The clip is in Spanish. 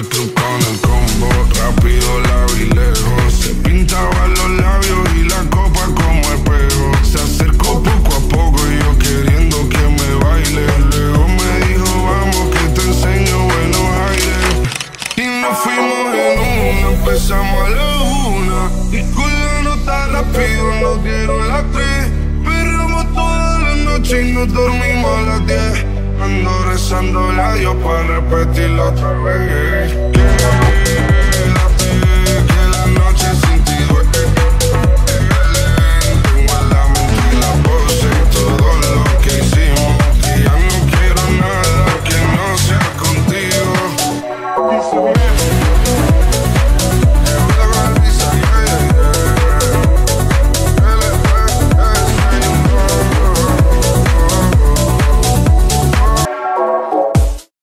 El club con el combo, rápido la vi lejos. Se pintaba los labios y la copa como espejo. Se acercó poco a poco y yo queriendo que me baile. Luego me dijo, vamos que te enseño buenos aires. Y nos fuimos en una, empezamos a la una. Y con la nota rápido nos dieron las tres. Perramos toda la noche y nos dormimos a las diez. Ando rezando a Dios para repetirlo otra vez. around.